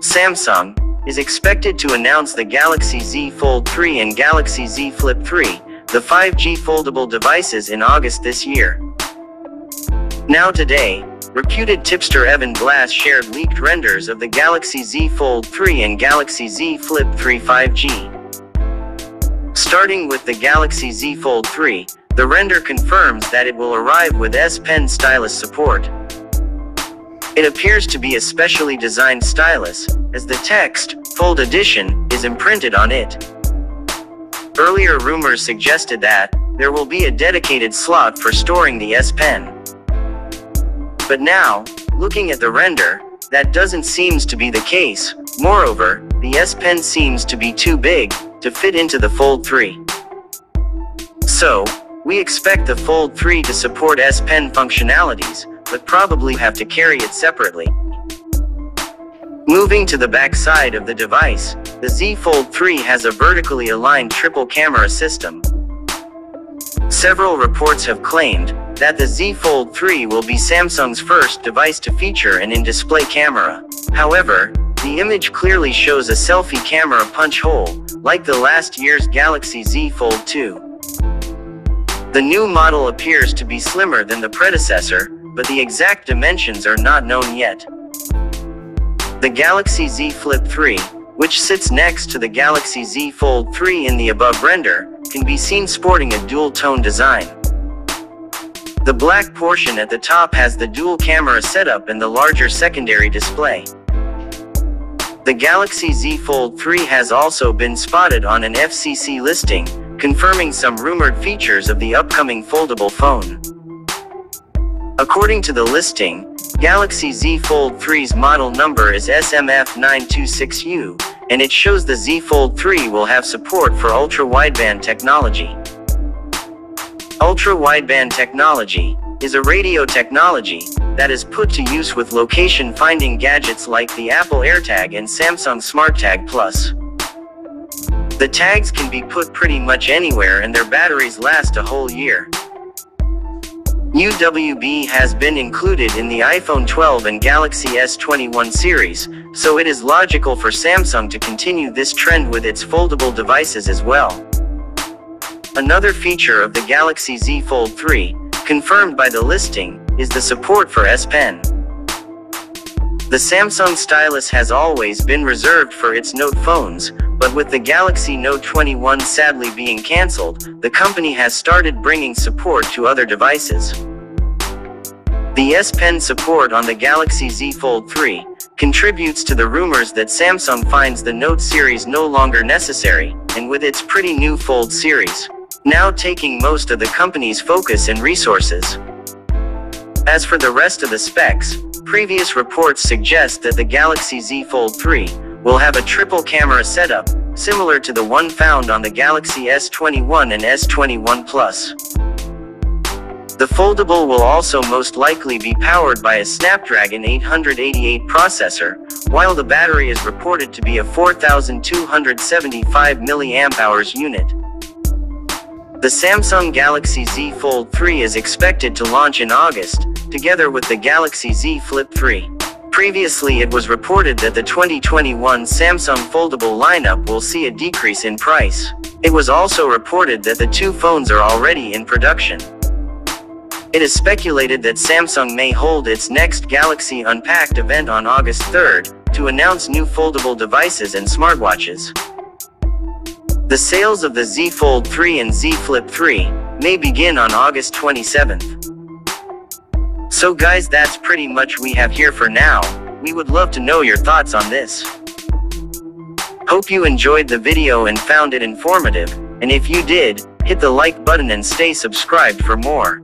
Samsung, is expected to announce the Galaxy Z Fold 3 and Galaxy Z Flip 3, the 5G foldable devices in August this year. Now today, reputed tipster Evan Blass shared leaked renders of the Galaxy Z Fold 3 and Galaxy Z Flip 3 5G. Starting with the Galaxy Z Fold 3, the render confirms that it will arrive with S Pen stylus support. It appears to be a specially designed stylus, as the text, Fold Edition, is imprinted on it. Earlier rumors suggested that, there will be a dedicated slot for storing the S Pen. But now, looking at the render, that doesn't seems to be the case. Moreover, the S Pen seems to be too big to fit into the Fold 3. So, we expect the Fold 3 to support S Pen functionalities, but probably have to carry it separately. Moving to the back side of the device, the Z Fold 3 has a vertically aligned triple camera system. Several reports have claimed that the Z Fold 3 will be Samsung's first device to feature an in-display camera. However, the image clearly shows a selfie camera punch hole, like the last year's Galaxy Z Fold 2. The new model appears to be slimmer than the predecessor, but the exact dimensions are not known yet. The Galaxy Z Flip 3, which sits next to the Galaxy Z Fold 3 in the above render, can be seen sporting a dual-tone design. The black portion at the top has the dual camera setup and the larger secondary display. The Galaxy Z Fold 3 has also been spotted on an FCC listing, confirming some rumored features of the upcoming foldable phone. According to the listing, Galaxy Z Fold 3's model number is SMF926U, and it shows the Z Fold 3 will have support for ultra-wideband technology. Ultra-wideband technology is a radio technology that is put to use with location finding gadgets like the Apple AirTag and Samsung SmartTag Plus. The tags can be put pretty much anywhere and their batteries last a whole year. UWB has been included in the iPhone 12 and Galaxy S21 series, so it is logical for Samsung to continue this trend with its foldable devices as well. Another feature of the Galaxy Z Fold 3, confirmed by the listing, is the support for S Pen. The Samsung stylus has always been reserved for its Note phones, but with the Galaxy Note 21 sadly being cancelled, the company has started bringing support to other devices. The S Pen support on the Galaxy Z Fold 3 contributes to the rumors that Samsung finds the Note series no longer necessary, and with its pretty new Fold series, now taking most of the company's focus and resources. As for the rest of the specs, previous reports suggest that the Galaxy Z Fold 3 will have a triple camera setup, similar to the one found on the Galaxy S21 and S21 Plus. The foldable will also most likely be powered by a Snapdragon 888 processor, while the battery is reported to be a 4275 mAh unit. The Samsung Galaxy Z Fold 3 is expected to launch in August, together with the Galaxy Z Flip 3. Previously it was reported that the 2021 Samsung foldable lineup will see a decrease in price. It was also reported that the two phones are already in production. It is speculated that Samsung may hold its next Galaxy Unpacked event on August 3rd, to announce new foldable devices and smartwatches. The sales of the Z Fold 3 and Z Flip 3 may begin on August 27th. So guys that's pretty much we have here for now, we would love to know your thoughts on this. Hope you enjoyed the video and found it informative, and if you did, hit the like button and stay subscribed for more.